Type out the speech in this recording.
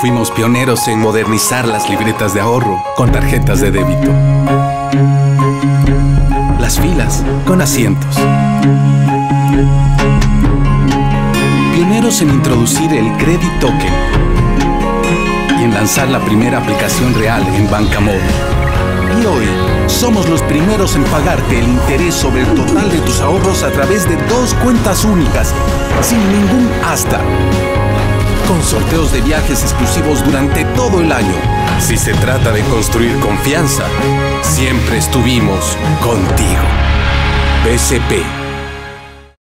Fuimos pioneros en modernizar las libretas de ahorro con tarjetas de débito. Las filas con asientos. Pioneros en introducir el Credit Token y en lanzar la primera aplicación real en banca móvil. Y hoy somos los primeros en pagarte el interés sobre el total de tus ahorros a través de dos cuentas únicas, sin ningún hasta. Con sorteos de viajes exclusivos durante todo el año. Si se trata de construir confianza, siempre estuvimos contigo. BCP